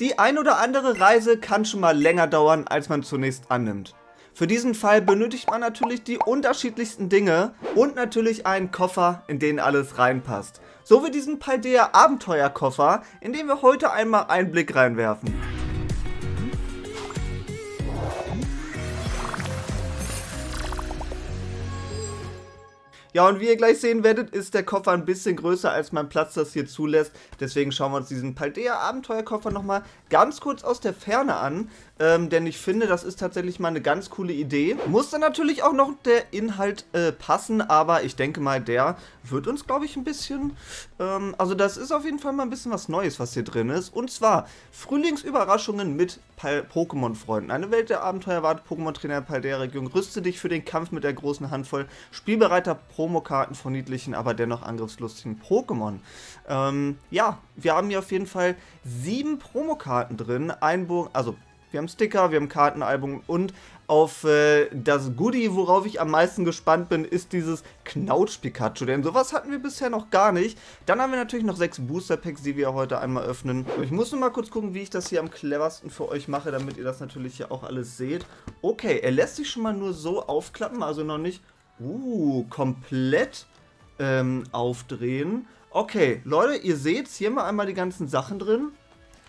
Die ein oder andere Reise kann schon mal länger dauern, als man zunächst annimmt. Für diesen Fall benötigt man natürlich die unterschiedlichsten Dinge und natürlich einen Koffer, in den alles reinpasst. So wie diesen Paldea Abenteuerkoffer, in den wir heute einmal einen Blick reinwerfen. Ja, und wie ihr gleich sehen werdet, ist der Koffer ein bisschen größer, als mein Platz das hier zulässt. Deswegen schauen wir uns diesen Paldea Abenteuerkoffer nochmal ganz kurz aus der Ferne an. Ähm, denn ich finde, das ist tatsächlich mal eine ganz coole Idee. Muss dann natürlich auch noch der Inhalt äh, passen, aber ich denke mal, der wird uns, glaube ich, ein bisschen... Ähm, also das ist auf jeden Fall mal ein bisschen was Neues, was hier drin ist. Und zwar Frühlingsüberraschungen mit Pokémon-Freunden. Eine Welt der Abenteuer wartet Pokémon-Trainer Paldea-Region. Rüste dich für den Kampf mit der großen Handvoll spielbereiter Promokarten von niedlichen, aber dennoch angriffslustigen Pokémon. Ähm, ja, wir haben hier auf jeden Fall sieben Promokarten drin. Einbogen, also wir haben Sticker, wir haben Kartenalbum und auf äh, das Goodie, worauf ich am meisten gespannt bin, ist dieses Knautsch-Pikachu. Denn sowas hatten wir bisher noch gar nicht. Dann haben wir natürlich noch sechs Booster-Packs, die wir heute einmal öffnen. Ich muss nur mal kurz gucken, wie ich das hier am cleversten für euch mache, damit ihr das natürlich hier auch alles seht. Okay, er lässt sich schon mal nur so aufklappen, also noch nicht uh, komplett ähm, aufdrehen. Okay, Leute, ihr seht hier mal einmal die ganzen Sachen drin.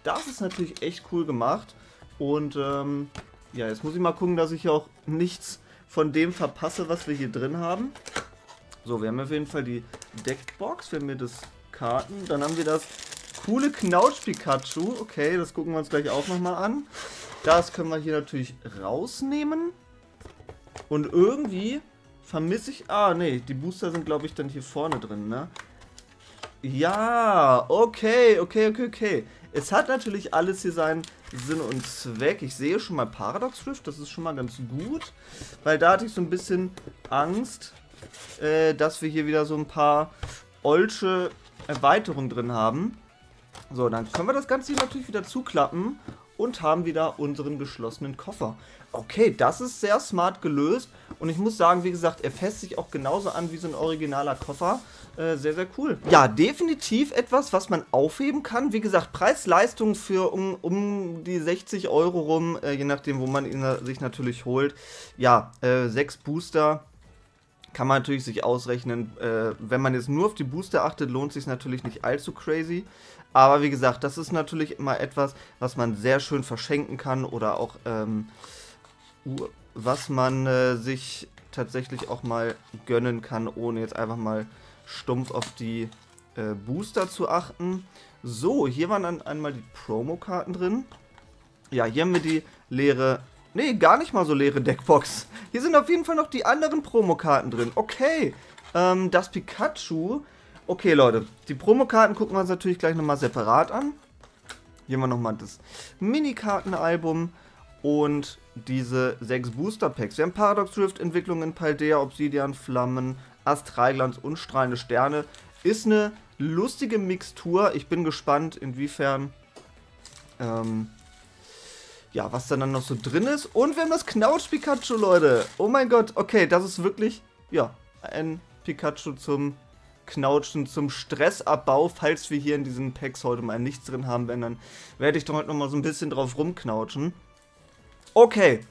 Das ist natürlich echt cool gemacht. Und ähm, ja, jetzt muss ich mal gucken, dass ich auch nichts von dem verpasse, was wir hier drin haben. So, wir haben auf jeden Fall die Deckbox, wir haben hier das Karten. Dann haben wir das coole Knautsch-Pikachu. Okay, das gucken wir uns gleich auch nochmal an. Das können wir hier natürlich rausnehmen. Und irgendwie vermisse ich... Ah, nee, die Booster sind, glaube ich, dann hier vorne drin, ne? Ja, okay, okay, okay, okay. Es hat natürlich alles hier seinen Sinn und Zweck. Ich sehe schon mal Paradox Rift, das ist schon mal ganz gut. Weil da hatte ich so ein bisschen Angst, äh, dass wir hier wieder so ein paar olsche Erweiterungen drin haben. So, dann können wir das Ganze hier natürlich wieder zuklappen und haben wieder unseren geschlossenen Koffer. Okay, das ist sehr smart gelöst und ich muss sagen, wie gesagt, er fässt sich auch genauso an wie so ein originaler Koffer. Äh, sehr, sehr cool. Ja, definitiv etwas, was man aufheben kann. Wie gesagt, Preis-Leistung für um, um die 60 Euro rum, äh, je nachdem, wo man ihn sich natürlich holt. Ja, äh, sechs Booster kann man natürlich sich ausrechnen. Äh, wenn man jetzt nur auf die Booster achtet, lohnt sich natürlich nicht allzu crazy. Aber wie gesagt, das ist natürlich immer etwas, was man sehr schön verschenken kann oder auch ähm, was man äh, sich tatsächlich auch mal gönnen kann, ohne jetzt einfach mal stumpf auf die äh, Booster zu achten. So, hier waren dann einmal die Promo-Karten drin. Ja, hier haben wir die leere... Nee, gar nicht mal so leere Deckbox. Hier sind auf jeden Fall noch die anderen Promokarten drin. Okay, ähm, das Pikachu. Okay, Leute, die Promokarten gucken wir uns natürlich gleich nochmal separat an. Hier haben wir nochmal das Minikartenalbum und diese sechs Booster Packs. Wir haben Paradox Rift, Entwicklung in Paldea, Obsidian, Flammen, Astralglanz und strahlende Sterne. Ist eine lustige Mixtur. Ich bin gespannt, inwiefern, ähm, ja, was dann, noch so drin ist. Und wir haben das Knautsch-Pikachu, Leute. Oh mein Gott, okay, das ist wirklich, ja, ein Pikachu zum Knautschen, zum Stressabbau. Falls wir hier in diesen Packs heute mal nichts drin haben, wenn, dann werde ich doch heute nochmal so ein bisschen drauf rumknautschen. Okay,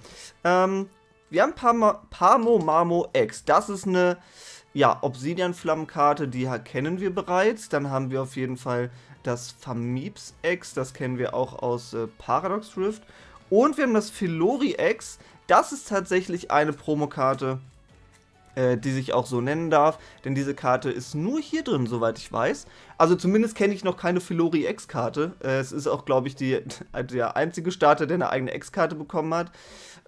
ähm, wir haben Pamo Mamo X. Das ist eine ja, Obsidian-Flammenkarte, die kennen wir bereits. Dann haben wir auf jeden Fall das Famibs X, das kennen wir auch aus äh, Paradox Rift. Und wir haben das Filori X, das ist tatsächlich eine Promokarte, äh, die sich auch so nennen darf, denn diese Karte ist nur hier drin, soweit ich weiß. Also zumindest kenne ich noch keine Filori X-Karte. Äh, es ist auch, glaube ich, die, der einzige Starter, der eine eigene X-Karte bekommen hat.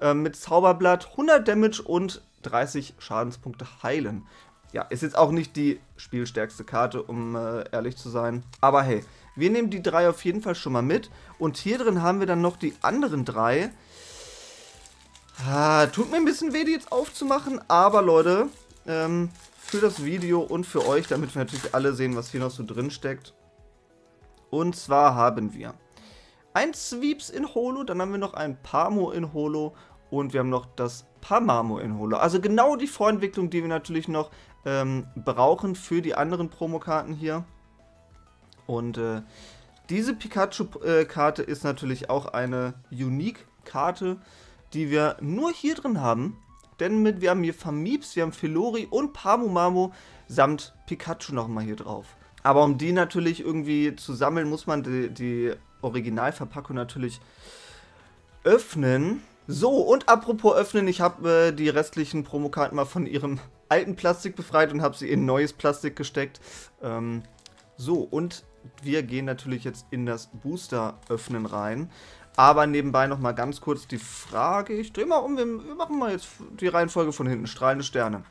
Äh, mit Zauberblatt, 100 Damage und 30 Schadenspunkte heilen ja, ist jetzt auch nicht die spielstärkste Karte, um äh, ehrlich zu sein. Aber hey, wir nehmen die drei auf jeden Fall schon mal mit. Und hier drin haben wir dann noch die anderen drei. Ah, tut mir ein bisschen weh, die jetzt aufzumachen. Aber Leute, ähm, für das Video und für euch, damit wir natürlich alle sehen, was hier noch so drin steckt. Und zwar haben wir ein Sweeps in Holo, dann haben wir noch ein Pamo in Holo und wir haben noch das Pamamo in Holo. Also genau die Vorentwicklung, die wir natürlich noch ähm, brauchen für die anderen Promokarten hier. Und äh, Diese Pikachu-Karte ist natürlich auch eine Unique-Karte, die wir nur hier drin haben. Denn mit, wir haben hier Famibs, wir haben Filori und Pamumamo samt Pikachu nochmal hier drauf. Aber um die natürlich irgendwie zu sammeln, muss man die, die Originalverpackung natürlich öffnen. So, und apropos öffnen, ich habe äh, die restlichen Promokarten mal von ihrem alten Plastik befreit und habe sie in neues Plastik gesteckt. Ähm, so, und wir gehen natürlich jetzt in das Booster öffnen rein. Aber nebenbei nochmal ganz kurz die Frage, ich drehe mal um, wir, machen mal jetzt die Reihenfolge von hinten, strahlende Sterne.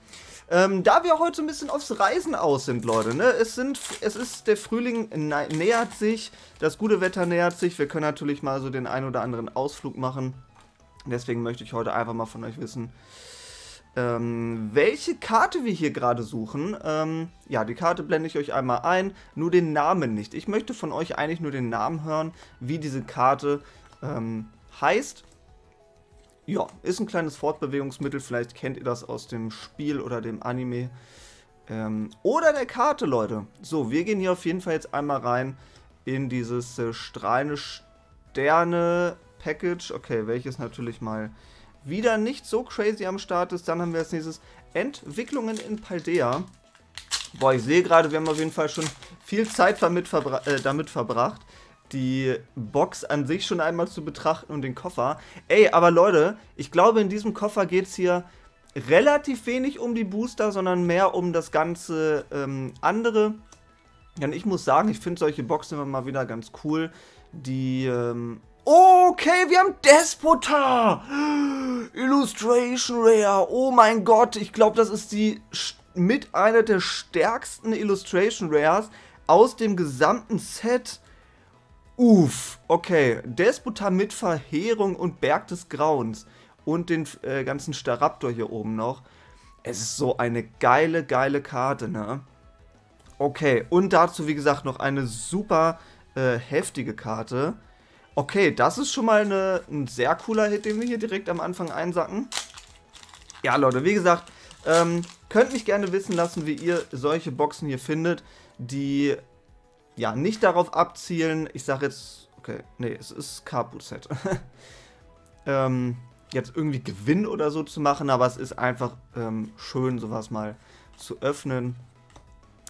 Ähm, da wir heute ein bisschen aufs Reisen aus sind, Leute, ne? es, sind, es ist, der Frühling nähert sich, das gute Wetter nähert sich, wir können natürlich mal so den ein oder anderen Ausflug machen. Deswegen möchte ich heute einfach mal von euch wissen, ähm, welche Karte wir hier gerade suchen. Ähm, ja, die Karte blende ich euch einmal ein, nur den Namen nicht. Ich möchte von euch eigentlich nur den Namen hören, wie diese Karte ähm, heißt. Ja, ist ein kleines Fortbewegungsmittel, vielleicht kennt ihr das aus dem Spiel oder dem Anime. Ähm, oder der Karte, Leute. So, wir gehen hier auf jeden Fall jetzt einmal rein in dieses äh, strahlende Sterne Package. Okay, welches natürlich mal wieder nicht so crazy am Start ist. Dann haben wir als nächstes Entwicklungen in Paldea. Boah, ich sehe gerade, wir haben auf jeden Fall schon viel Zeit damit, verbra äh, damit verbracht, die Box an sich schon einmal zu betrachten und den Koffer. Ey, aber Leute, ich glaube, in diesem Koffer geht es hier relativ wenig um die Booster, sondern mehr um das ganze ähm, andere. Denn ich muss sagen, ich finde solche Boxen immer mal wieder ganz cool. Die ähm, Okay, wir haben Despota. Illustration Rare. Oh mein Gott, ich glaube, das ist die mit einer der stärksten Illustration Rares aus dem gesamten Set. Uff, okay. Despota mit Verheerung und Berg des Grauens. Und den äh, ganzen Staraptor hier oben noch. Es ist so eine geile, geile Karte, ne? Okay, und dazu, wie gesagt, noch eine super äh, heftige Karte. Okay, das ist schon mal eine, ein sehr cooler Hit, den wir hier direkt am Anfang einsacken. Ja, Leute, wie gesagt, ähm, könnt mich gerne wissen lassen, wie ihr solche Boxen hier findet, die ja nicht darauf abzielen. Ich sage jetzt, okay, nee, es ist Carpool-Set. ähm, jetzt irgendwie Gewinn oder so zu machen, aber es ist einfach ähm, schön, sowas mal zu öffnen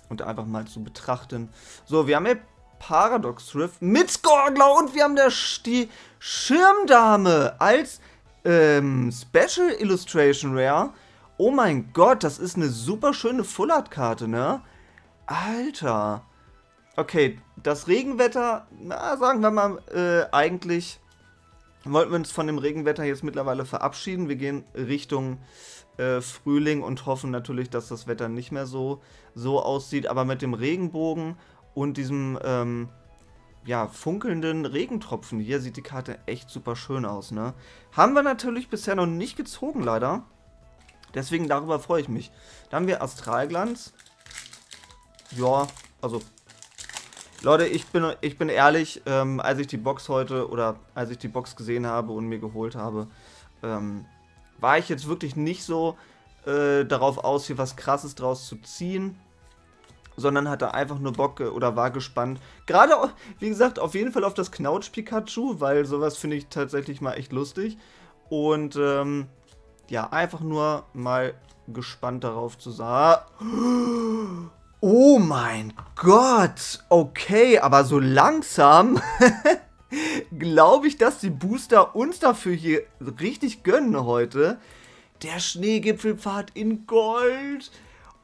und einfach mal zu betrachten. So, wir haben hier Paradox Rift mit Skorgler und wir haben der, die Schirmdame als ähm, Special Illustration Rare. Oh mein Gott, das ist eine super schöne Full Art Karte, ne? Alter. Okay, das Regenwetter, na, sagen wir mal, äh, eigentlich wollten wir uns von dem Regenwetter jetzt mittlerweile verabschieden. Wir gehen Richtung äh, Frühling und hoffen natürlich, dass das Wetter nicht mehr so, so aussieht. Aber mit dem Regenbogen und diesem ähm, ja, funkelnden Regentropfen hier sieht die Karte echt super schön aus, ne? Haben wir natürlich bisher noch nicht gezogen, leider. Deswegen darüber freue ich mich. Dann haben wir Astralglanz. Ja, also Leute, ich bin, ich bin ehrlich, ähm, als ich die Box heute oder als ich die Box gesehen habe und mir geholt habe, ähm, war ich jetzt wirklich nicht so äh, darauf aus, hier was krasses draus zu ziehen sondern hatte einfach nur Bock äh, oder war gespannt. Gerade, wie gesagt, auf jeden Fall auf das Knautsch-Pikachu, weil sowas finde ich tatsächlich mal echt lustig. Und ähm, ja, einfach nur mal gespannt darauf zu sagen. Oh mein Gott! Okay, aber so langsam glaube ich, dass die Booster uns dafür hier richtig gönnen heute. Der Schneegipfelpfad in Gold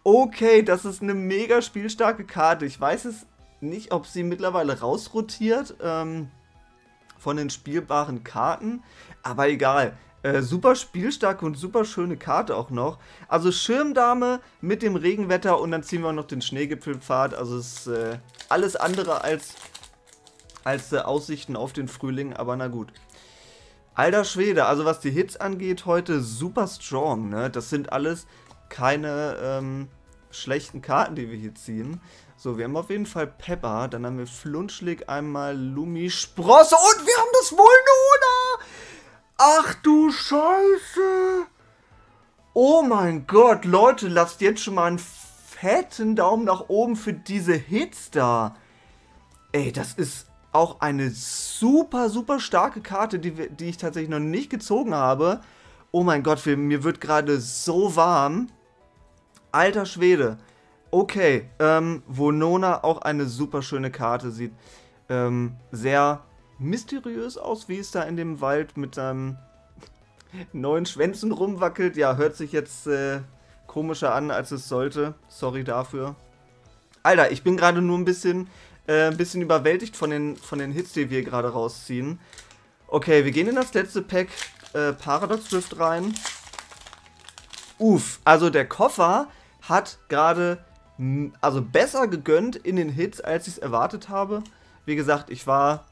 Okay, das ist eine mega spielstarke Karte. Ich weiß es nicht, ob sie mittlerweile rausrotiert ähm, von den spielbaren Karten. Aber egal. Äh, super spielstarke und super schöne Karte auch noch. Also Schirmdame mit dem Regenwetter und dann ziehen wir noch den Schneegipfelpfad. Also es ist äh, alles andere als, als äh, Aussichten auf den Frühling, aber na gut. Alter Schwede, also was die Hits angeht, heute super strong, ne? Das sind alles keine ähm, schlechten Karten, die wir hier ziehen. So, wir haben auf jeden Fall Pepper, dann haben wir Flunschlig, einmal Lumi, Sprosse und wir haben das Vulnuna! Ach du Scheiße! Oh mein Gott, Leute, lasst jetzt schon mal einen fetten Daumen nach oben für diese Hits da. Ey, das ist... auch eine super, super starke Karte, die, die ich tatsächlich noch nicht gezogen habe. Oh mein Gott, mir wird gerade so warm. Alter Schwede. Okay, ähm, Vonona auch eine super schöne Karte. Sieht ähm, sehr mysteriös aus, wie es da in dem Wald mit seinem neuen Schwänzen rumwackelt. Ja, hört sich jetzt äh, komischer an, als es sollte. Sorry dafür. Alter, ich bin gerade nur ein bisschen, äh, ein bisschen überwältigt von den, von den Hits, die wir gerade rausziehen. Okay, wir gehen in das letzte Pack äh, Paradox Drift rein. Uff, also der Koffer hat gerade also besser gegönnt in den Hits, als ich es erwartet habe. Wie gesagt, ich war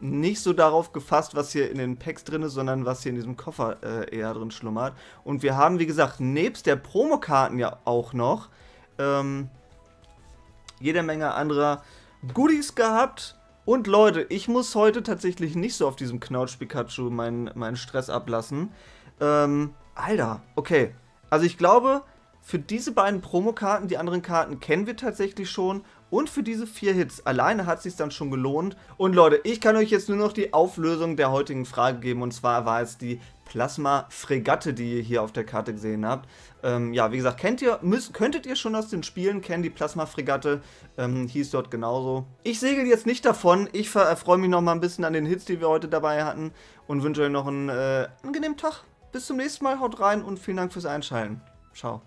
nicht so darauf gefasst, was hier in den Packs drin ist, sondern was hier in diesem Koffer äh, eher drin schlummert. Und wir haben, wie gesagt, nebst der Promokarten ja auch noch ähm, jede Menge anderer Goodies gehabt. Und Leute, ich muss heute tatsächlich nicht so auf diesem Knautsch-Pikachu meinen, meinen Stress ablassen. Ähm, Alter, okay. Also ich glaube, für diese beiden Promokarten, die anderen Karten kennen wir tatsächlich schon. Und für diese vier Hits alleine hat es sich dann schon gelohnt. Und Leute, ich kann euch jetzt nur noch die Auflösung der heutigen Frage geben. Und zwar war es die Plasma-Fregatte, die ihr hier auf der Karte gesehen habt. Ähm, ja, wie gesagt, kennt ihr, müsst, könntet ihr schon aus den Spielen kennen, die Plasma-Fregatte. Ähm, hieß dort genauso. Ich segel jetzt nicht davon. Ich freue mich noch mal ein bisschen an den Hits, die wir heute dabei hatten. Und wünsche euch noch einen äh, angenehmen Tag. Bis zum nächsten Mal. Haut rein und vielen Dank fürs Einschalten. Ciao.